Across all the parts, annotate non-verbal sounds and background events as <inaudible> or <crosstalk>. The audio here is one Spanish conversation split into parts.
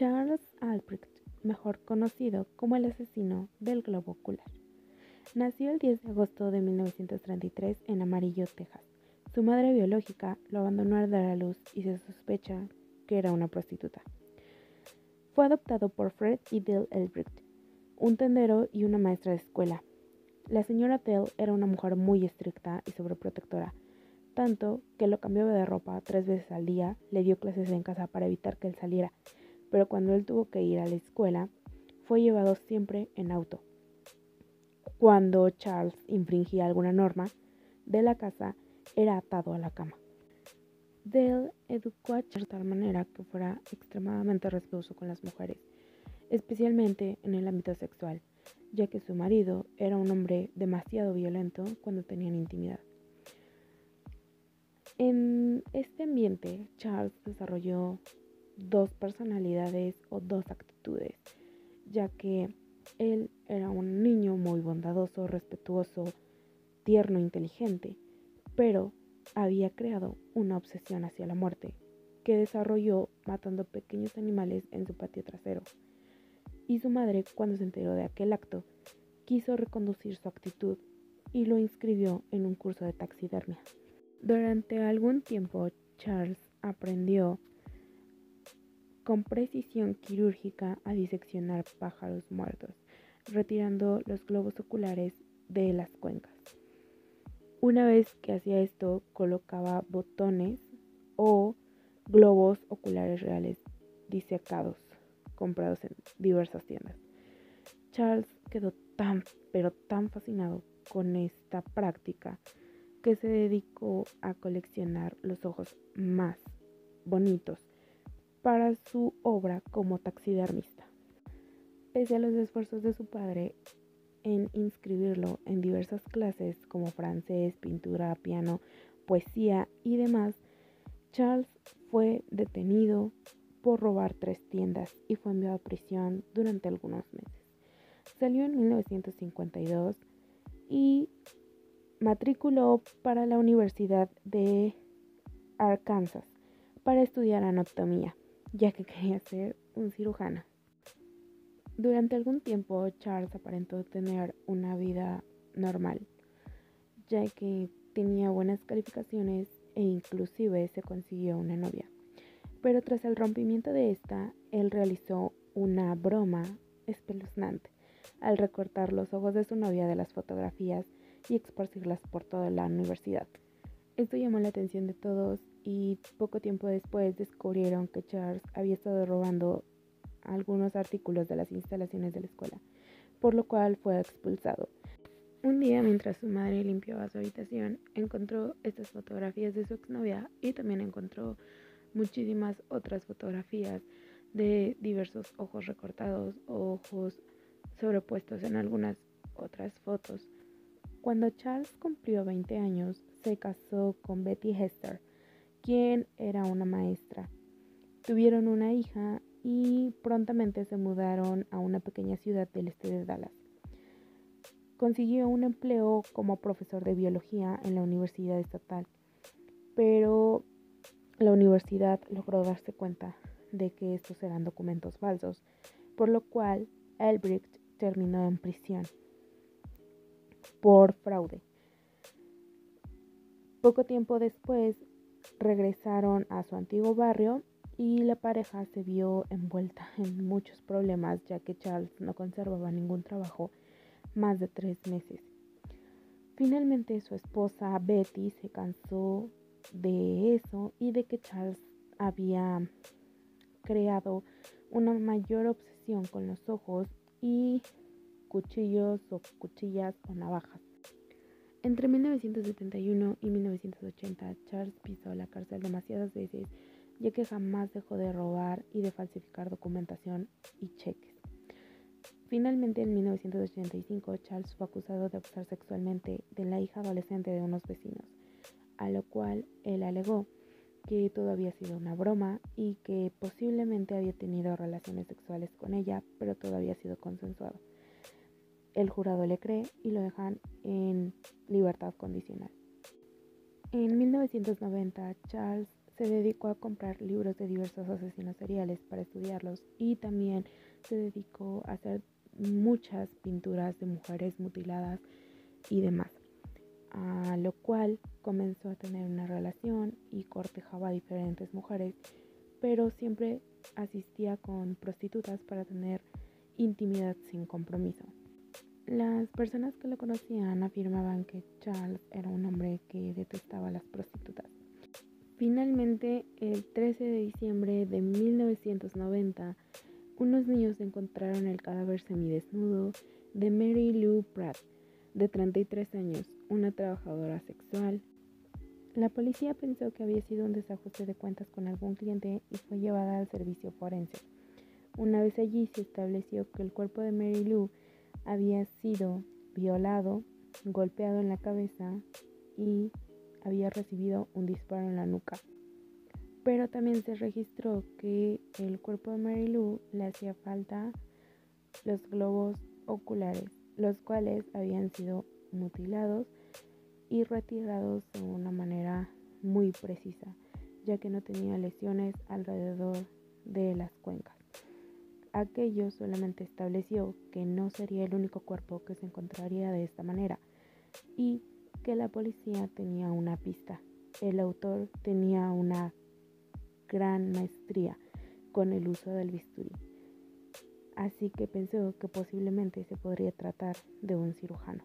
Charles Albrecht, mejor conocido como el asesino del globo ocular, nació el 10 de agosto de 1933 en Amarillo, Texas. Su madre biológica lo abandonó al dar a luz y se sospecha que era una prostituta. Fue adoptado por Fred y Bill Albrecht, un tendero y una maestra de escuela. La señora Tell era una mujer muy estricta y sobreprotectora, tanto que lo cambió de ropa tres veces al día, le dio clases en casa para evitar que él saliera, pero cuando él tuvo que ir a la escuela, fue llevado siempre en auto. Cuando Charles infringía alguna norma de la casa, era atado a la cama. Dale educó a Charles de tal manera que fuera extremadamente respetuoso con las mujeres, especialmente en el ámbito sexual, ya que su marido era un hombre demasiado violento cuando tenían intimidad. En este ambiente, Charles desarrolló dos personalidades o dos actitudes, ya que él era un niño muy bondadoso, respetuoso, tierno, inteligente, pero había creado una obsesión hacia la muerte, que desarrolló matando pequeños animales en su patio trasero. Y su madre, cuando se enteró de aquel acto, quiso reconducir su actitud y lo inscribió en un curso de taxidermia. Durante algún tiempo, Charles aprendió con precisión quirúrgica a diseccionar pájaros muertos, retirando los globos oculares de las cuencas. Una vez que hacía esto, colocaba botones o globos oculares reales disecados, comprados en diversas tiendas. Charles quedó tan, pero tan fascinado con esta práctica que se dedicó a coleccionar los ojos más bonitos para su obra como taxidermista. Pese a los esfuerzos de su padre en inscribirlo en diversas clases como francés, pintura, piano, poesía y demás, Charles fue detenido por robar tres tiendas y fue enviado a prisión durante algunos meses. Salió en 1952 y matriculó para la Universidad de Arkansas para estudiar anatomía ya que quería ser un cirujano. Durante algún tiempo Charles aparentó tener una vida normal, ya que tenía buenas calificaciones e inclusive se consiguió una novia. Pero tras el rompimiento de esta, él realizó una broma espeluznante al recortar los ojos de su novia de las fotografías y esparcirlas por toda la universidad. Esto llamó la atención de todos y poco tiempo después descubrieron que Charles había estado robando algunos artículos de las instalaciones de la escuela, por lo cual fue expulsado. Un día, mientras su madre limpiaba su habitación, encontró estas fotografías de su exnovia y también encontró muchísimas otras fotografías de diversos ojos recortados o ojos sobrepuestos en algunas otras fotos. Cuando Charles cumplió 20 años, se casó con Betty Hester, era una maestra. Tuvieron una hija y prontamente se mudaron a una pequeña ciudad del este de Dallas. Consiguió un empleo como profesor de biología en la Universidad Estatal, pero la universidad logró darse cuenta de que estos eran documentos falsos, por lo cual Albrecht terminó en prisión por fraude. Poco tiempo después, regresaron a su antiguo barrio y la pareja se vio envuelta <laughs> en muchos problemas ya que Charles no conservaba ningún trabajo más de tres meses. Finalmente su esposa Betty se cansó de eso y de que Charles había creado una mayor obsesión con los ojos y cuchillos o cuchillas o navajas. Entre 1971 y 1980, Charles pisó la cárcel demasiadas veces, ya que jamás dejó de robar y de falsificar documentación y cheques. Finalmente, en 1985, Charles fue acusado de abusar sexualmente de la hija adolescente de unos vecinos, a lo cual él alegó que todo había sido una broma y que posiblemente había tenido relaciones sexuales con ella, pero todo había sido consensuado. El jurado le cree y lo dejan en libertad condicional. En 1990, Charles se dedicó a comprar libros de diversos asesinos seriales para estudiarlos y también se dedicó a hacer muchas pinturas de mujeres mutiladas y demás. A lo cual comenzó a tener una relación y cortejaba a diferentes mujeres, pero siempre asistía con prostitutas para tener intimidad sin compromiso. Las personas que lo conocían afirmaban que Charles era un hombre que detestaba a las prostitutas. Finalmente, el 13 de diciembre de 1990, unos niños encontraron el cadáver semidesnudo de Mary Lou Pratt, de 33 años, una trabajadora sexual. La policía pensó que había sido un desajuste de cuentas con algún cliente y fue llevada al servicio forense. Una vez allí se estableció que el cuerpo de Mary Lou había sido violado, golpeado en la cabeza y había recibido un disparo en la nuca. Pero también se registró que el cuerpo de Mary Lou le hacía falta los globos oculares, los cuales habían sido mutilados y retirados de una manera muy precisa, ya que no tenía lesiones alrededor de las cuencas. Aquello solamente estableció que no sería el único cuerpo que se encontraría de esta manera y que la policía tenía una pista. El autor tenía una gran maestría con el uso del bisturí, así que pensó que posiblemente se podría tratar de un cirujano.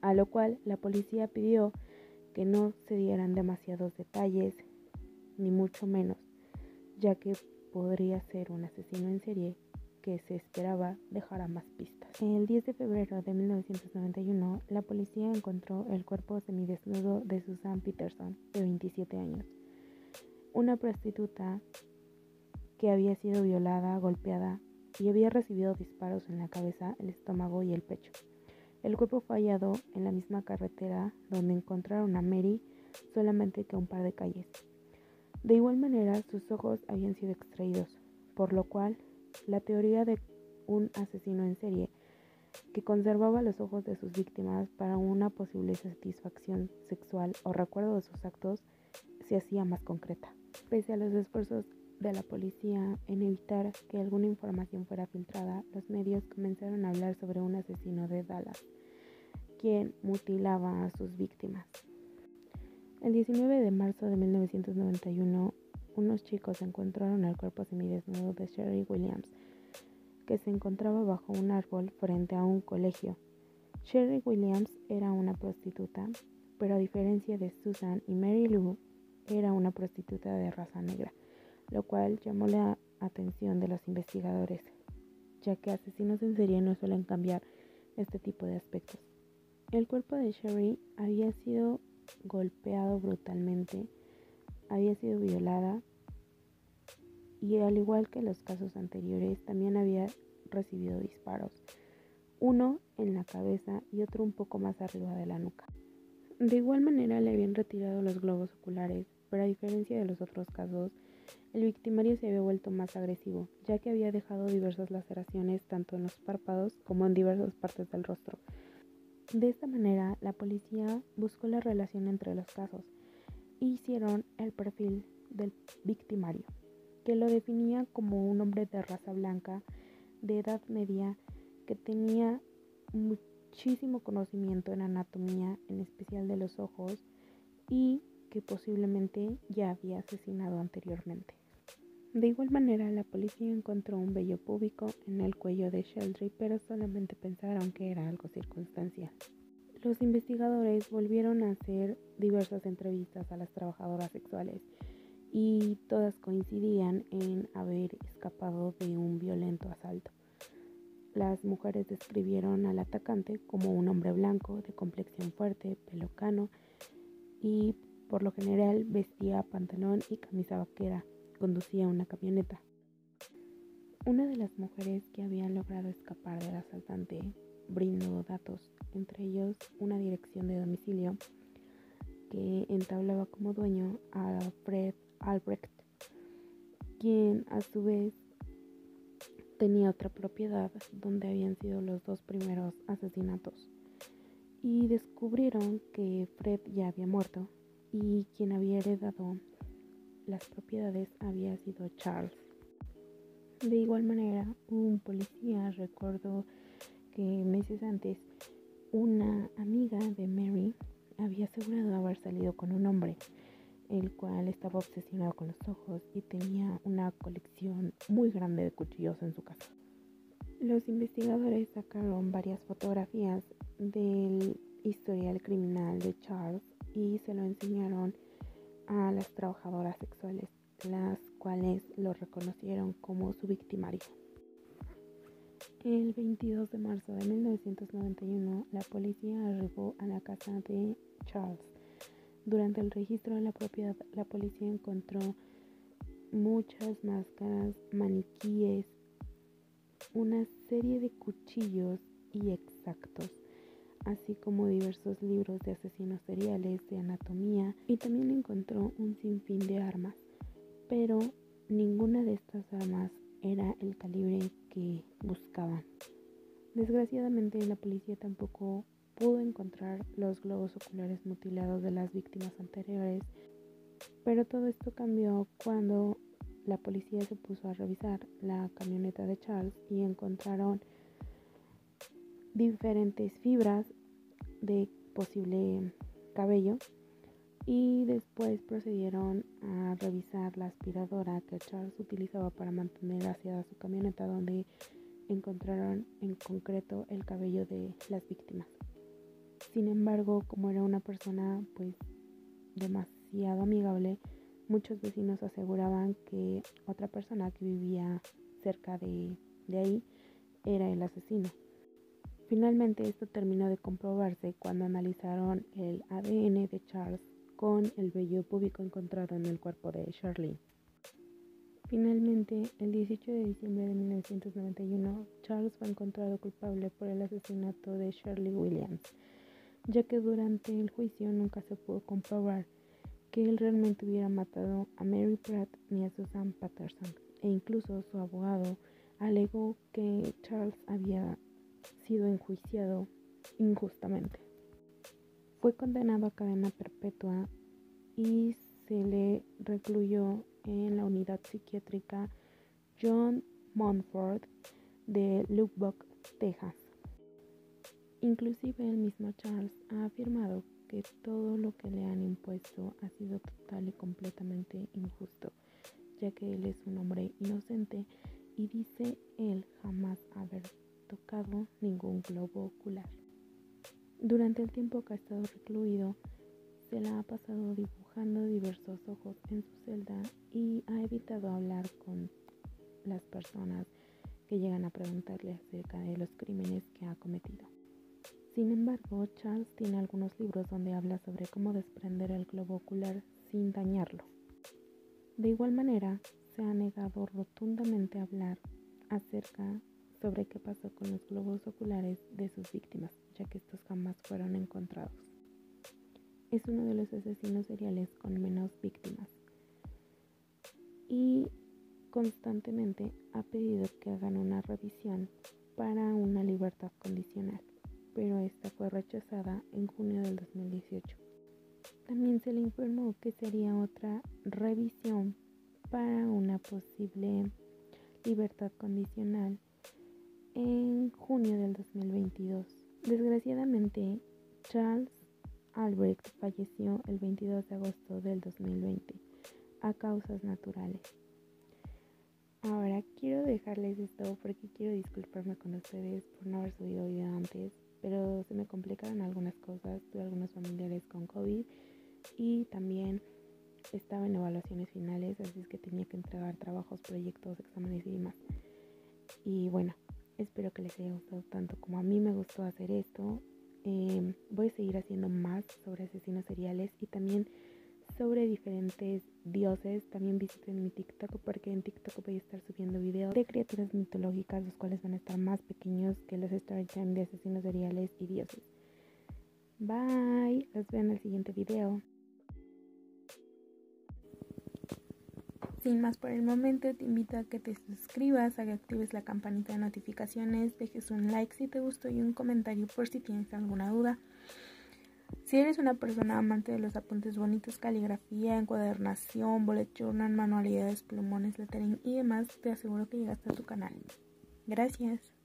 A lo cual la policía pidió que no se dieran demasiados detalles, ni mucho menos, ya que podría ser un asesino en serie que se esperaba dejara más pistas. El 10 de febrero de 1991, la policía encontró el cuerpo semidesnudo de Susan Peterson, de 27 años, una prostituta que había sido violada, golpeada y había recibido disparos en la cabeza, el estómago y el pecho. El cuerpo fue hallado en la misma carretera donde encontraron a Mary, solamente que a un par de calles. De igual manera, sus ojos habían sido extraídos, por lo cual la teoría de un asesino en serie que conservaba los ojos de sus víctimas para una posible satisfacción sexual o recuerdo de sus actos se hacía más concreta. Pese a los esfuerzos de la policía en evitar que alguna información fuera filtrada, los medios comenzaron a hablar sobre un asesino de Dallas, quien mutilaba a sus víctimas. El 19 de marzo de 1991, unos chicos encontraron el cuerpo semidesnudo de Sherry Williams, que se encontraba bajo un árbol frente a un colegio. Sherry Williams era una prostituta, pero a diferencia de Susan y Mary Lou, era una prostituta de raza negra, lo cual llamó la atención de los investigadores, ya que asesinos en serie no suelen cambiar este tipo de aspectos. El cuerpo de Sherry había sido golpeado brutalmente, había sido violada y al igual que los casos anteriores también había recibido disparos, uno en la cabeza y otro un poco más arriba de la nuca. De igual manera le habían retirado los globos oculares, pero a diferencia de los otros casos, el victimario se había vuelto más agresivo, ya que había dejado diversas laceraciones tanto en los párpados como en diversas partes del rostro, de esta manera, la policía buscó la relación entre los casos e hicieron el perfil del victimario, que lo definía como un hombre de raza blanca, de edad media, que tenía muchísimo conocimiento en anatomía, en especial de los ojos, y que posiblemente ya había asesinado anteriormente. De igual manera, la policía encontró un vello púbico en el cuello de Sheldry, pero solamente pensaron que era algo circunstancial. Los investigadores volvieron a hacer diversas entrevistas a las trabajadoras sexuales y todas coincidían en haber escapado de un violento asalto. Las mujeres describieron al atacante como un hombre blanco de complexión fuerte, pelo cano y por lo general vestía pantalón y camisa vaquera conducía una camioneta. Una de las mujeres que habían logrado escapar del asaltante brindó datos, entre ellos una dirección de domicilio que entablaba como dueño a Fred Albrecht, quien a su vez tenía otra propiedad donde habían sido los dos primeros asesinatos. Y descubrieron que Fred ya había muerto y quien había heredado las propiedades había sido Charles. De igual manera, un policía recordó que meses antes una amiga de Mary había asegurado haber salido con un hombre, el cual estaba obsesionado con los ojos y tenía una colección muy grande de cuchillos en su casa. Los investigadores sacaron varias fotografías del historial criminal de Charles y se lo enseñaron a las trabajadoras sexuales, las cuales lo reconocieron como su victimario. El 22 de marzo de 1991, la policía arribó a la casa de Charles. Durante el registro de la propiedad, la policía encontró muchas máscaras, maniquíes, una serie de cuchillos y exactos así como diversos libros de asesinos seriales, de anatomía y también encontró un sinfín de armas, pero ninguna de estas armas era el calibre que buscaban. Desgraciadamente la policía tampoco pudo encontrar los globos oculares mutilados de las víctimas anteriores, pero todo esto cambió cuando la policía se puso a revisar la camioneta de Charles y encontraron diferentes fibras de posible cabello y después procedieron a revisar la aspiradora que Charles utilizaba para mantener aseada su camioneta donde encontraron en concreto el cabello de las víctimas. Sin embargo, como era una persona pues demasiado amigable, muchos vecinos aseguraban que otra persona que vivía cerca de, de ahí era el asesino. Finalmente esto terminó de comprobarse cuando analizaron el ADN de Charles con el vello púbico encontrado en el cuerpo de Charlene. Finalmente, el 18 de diciembre de 1991, Charles fue encontrado culpable por el asesinato de Shirley Williams, ya que durante el juicio nunca se pudo comprobar que él realmente hubiera matado a Mary Pratt ni a Susan Patterson, e incluso su abogado alegó que Charles había enjuiciado injustamente. Fue condenado a cadena perpetua y se le recluyó en la unidad psiquiátrica John Montford de Lubbock, Texas. Inclusive el mismo Charles ha afirmado que todo lo que le han impuesto ha sido total y completamente injusto, ya que él es un hombre inocente y dice él jamás haber tocado ningún globo ocular. Durante el tiempo que ha estado recluido, se la ha pasado dibujando diversos ojos en su celda y ha evitado hablar con las personas que llegan a preguntarle acerca de los crímenes que ha cometido. Sin embargo, Charles tiene algunos libros donde habla sobre cómo desprender el globo ocular sin dañarlo. De igual manera, se ha negado rotundamente a hablar acerca sobre qué pasó con los globos oculares de sus víctimas, ya que estos jamás fueron encontrados. Es uno de los asesinos seriales con menos víctimas y constantemente ha pedido que hagan una revisión para una libertad condicional, pero esta fue rechazada en junio del 2018. También se le informó que sería otra revisión para una posible libertad condicional en junio del 2022. Desgraciadamente, Charles Albrecht falleció el 22 de agosto del 2020 a causas naturales. Ahora quiero dejarles esto porque quiero disculparme con ustedes por no haber subido video antes, pero se me complicaron algunas cosas, tuve algunos familiares con COVID y también estaba en evaluaciones finales, así es que tenía que entregar trabajos, proyectos, exámenes y demás. Y bueno, Espero que les haya gustado tanto como a mí me gustó hacer esto. Em, voy a seguir haciendo más sobre asesinos seriales y también sobre diferentes dioses. También visiten mi TikTok porque en TikTok voy a estar subiendo videos de criaturas mitológicas, los cuales van a estar más pequeños que los storytime de asesinos seriales y dioses. Bye, los veo en el siguiente video. Sin más por el momento, te invito a que te suscribas, a que actives la campanita de notificaciones, dejes un like si te gustó y un comentario por si tienes alguna duda. Si eres una persona amante de los apuntes bonitos, caligrafía, encuadernación, bullet journal, manualidades, plumones, lettering y demás, te aseguro que llegaste a tu canal. Gracias.